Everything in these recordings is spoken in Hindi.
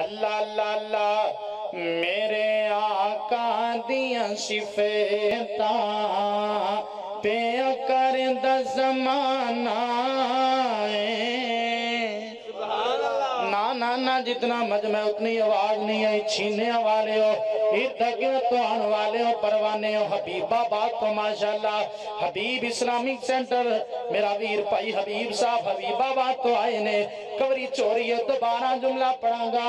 अल्लाह अल्लाह अल्लाह मेरे आका दिया सिफेता पे कर द जमाना ना ना ना जितना मजमा उतनी आवाज नहीं आई छीने वाले हो तो वाले हो परवाने हो तो माशाल्लाह हबीब इस्लामिक सेंटर मेरा वीर भाई हबीब साहब हबीबा बात तो आए ने कवरी चोरी दोबारा जुमला पढ़ांगा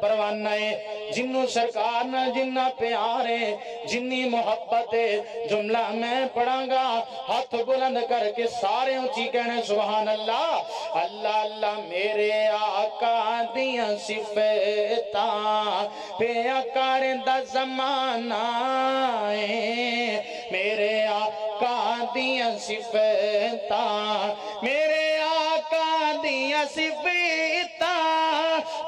ਪਰਵਾਨਾ ਏ ਜਿੰਨੂੰ ਸਰਕਾਰ ਨਾਲ ਜਿੰਨਾ ਪਿਆਰ ਏ ਜਿੰਨੀ ਮੁਹੱਬਤ ਏ ਜੁਮਲਾ ਮੈਂ ਪੜਾਂਗਾ ਹੱਥ ਬੁਲੰਦ ਕਰਕੇ ਸਾਰੇ ਉੱਚੀ ਕਹਿਣੇ ਸੁਭਾਨ ਅੱਲਾ ਅੱਲਾ ਅੱਲਾ ਮੇਰੇ ਆਕਾ ਦੀਆਂ ਸਿਫਤਾਂ ਪਿਆ ਕਰਦਾ ਜ਼ਮਾਨਾ ਏ ਮੇਰੇ ਆਕਾ ਦੀਆਂ ਸਿਫਤਾਂ ਮੇਰੇ ਦੀਆਂ ਸਿਫਤਾਂ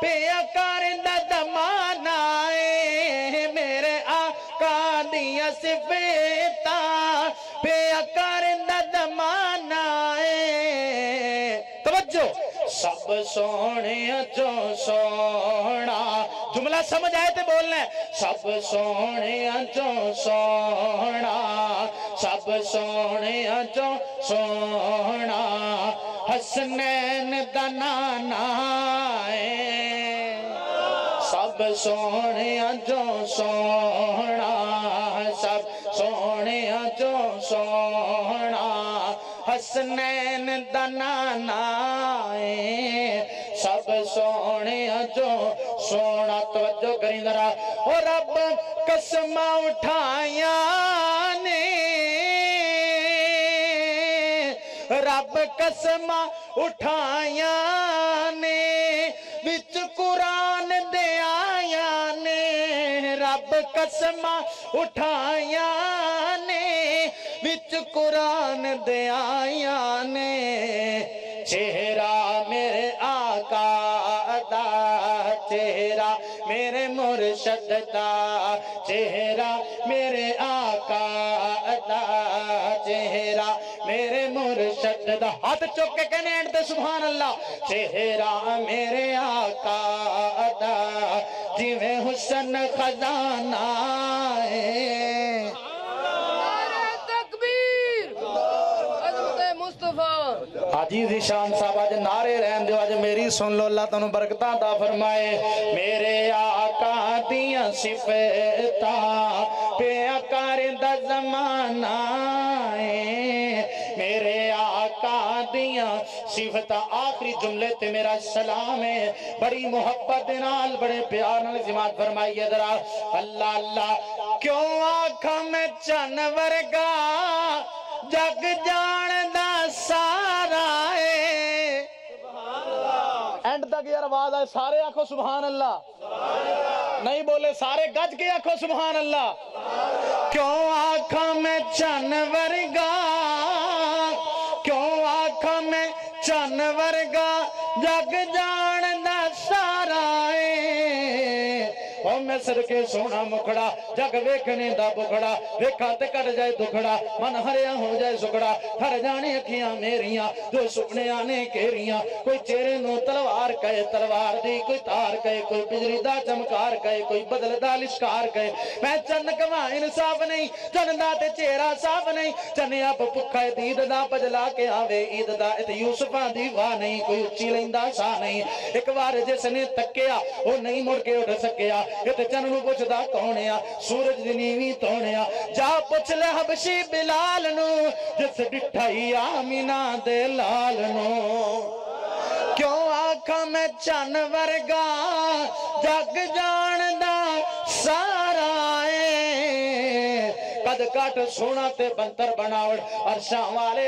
ਪਿਆ ਕਰਦਾ ਜ਼ਮਾਨਾ ਏ ਮੇਰੇ ਆਕਾ ਦੀਆਂ ਸਿਫਤਾਂ ਪਿਆ ਕਰਦਾ ਜ਼ਮਾਨਾ ਏ तवज्जो सब सोने जो सोना जुमला समझ आए थे बोलना है। सब सोने जो सोना सब सोने जो सोना हसनैन दा नाना है। सब सोने जो सोना सब सोने जो सोना हसनैन दा नाना है। सब सोने जो सोना तवज्जो करी जरा। ओ रब कसमा उठाया कसमा उठाया ने, विच कुरान दे आया ने, रब कसमा उठाया ने, विच कुरान दे आया ने। चेहरा मेरे आका चेहरा मेरे मुर्शद चेहरा मेरे आका चेहरा हाथ चुक के कहने एंड सुभान अल्लाह चेहरा मेरे आका दा जिवें हुसन खजाना है। हाजी जिशान साहब आज नारे रहन दो आज मेरी सुन लो अल्लाह तुम बरकता दा फरमाए। मेरे आका दिया सिफता पे आकार दा जमाना सिफता आखिरी जुमले ते मेरा सलाम है। बड़ी मोहब्बत नाल बड़े प्यार नाल जिमात फरमाइए जरा। अल्लाह अल्लाह क्यों आखा मैं चन वर्गा? जग जानदा सारा है। एंड तक यार आवाज़ आए सारे आखो सुभान अल्लाह। नहीं बोले सारे गज के आखो सुभान अल्लाह। क्यों आखा मैं चन वर्गा? बिसर के सोना मुखड़ा, जग वेखने दा बुखड़ा देखा ते कट जाए दुखड़ा, मन हरिया हो जाए सुखड़ा थर जाने अखियाँ मेरिया, जो सुपने आने घेरिया, कोई चेहरे नो तलवार कहे तलवार दी, कोई तार कहे, कोई बिजली दा चमकार कहे, कोई बदल दा लिशकार कहे। मैं चन कमा इंसाफ नहीं चन ते चेहरा साफ़ नहीं चने आप भुखा ईद का बजला के आवे, ईद का इत यूसुफा दी वाह नहीं, कोई उच्ची लेंदा नहीं। एक बार जिसने तकिया वो नहीं मुड़ के उठ सकिया इत ਇਹ ਨੂੰ ਪੁੱਛਦਾ ਕੌਣ ਆ? ਸੂਰਜ ਦੀ ਨੀਵੀਂ ਤੌਣ ਆ। ਜਾ ਪੁੱਛ ਲੈ ਹਬਸ਼ੀ ਬਿਲਾਲ ਨੂੰ, ਜਿਸ ਡਿਠਾਈ ਆਮੀਨਾ ਦੇ ਲਾਲ ਨੂੰ। ਕਿਉਂ ਆਖਾਂ ਮੈਂ ਚੰਨ ਵਰਗਾ, ਜਗ ਜਾਣਦਾ ਸਾਰਾ घट तो सोना ते बंतर बनावट। अर्शा वाले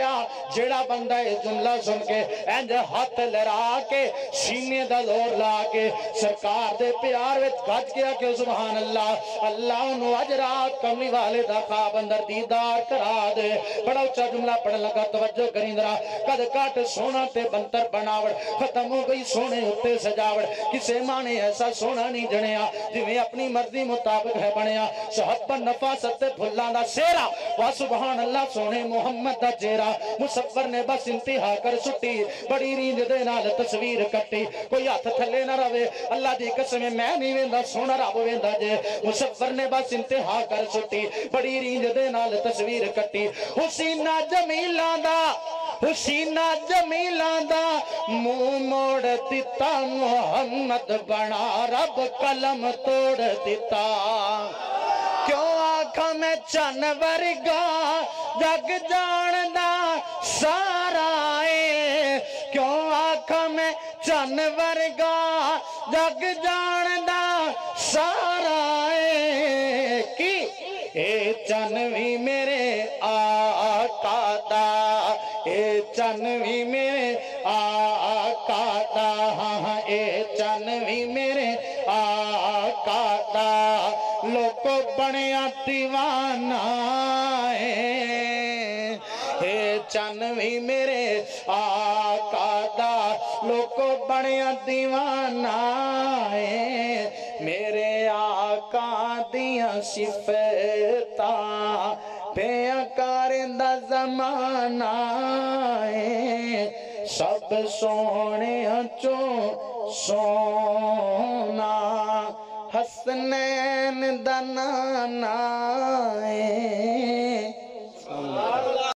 जेड़ा बंदा इस जुमला सुन के इंज हथ लहरा के, सीने का ज़ोर ला के, सरकार दे प्यार विच गया कि सुभान अल्लाह अल्लाह अज रात कमली वाले दा खाब अंदर दीदार करा दे। बड़ा उच्चा जुमला पढ़न लगा तवजो करी जरा। कद कट सोना ते बंतर बनावट, खत्म हो गई सोने उत्ते सजावड़ किसे माने ऐसा सोना नहीं जणया जिवें अपनी मर्ज़ी मुताबिक है बनया सहबन नफा सत्ते फुला ਦਾ सेरा वा अल्लाह सोने मुहम्मद दा चेहरा। मुसफ्फर ने बस इंतहा कर सुट्टी। बड़ी रींज दे तस्वीर कट्टी। कोई हथ थल्ले ना रवे। अल्लाह दी कसम मैं नहीं वेंदा, सोना रब वेंदा जे। मुसफ्फर ने बस इंतहा कर सुट्टी। बड़ी रींज दे तस्वीर कट्टी। हुसीना जमीला हुसीना जमीला मुँह मोड़ दिता मुहम्मद बना। रब कलम तोड़ दिता। आखा मैं चन वर्गा जग जानदा सारा ए क्यों आखा मैं चन वर्गा जग जानदा सारा ए की ए चन भी मेरे आका दा, ए चन भी मेरे आका दा हाँ हाँ ए चन भी मेरे आका दा। लोको बनिया दीवाना है हे चन भी मेरे आकादा लोको बनिया दीवाना है मेरे आका दिया सिफता पेकार जमाना है सब सोने चो सोना हसनैन दनाना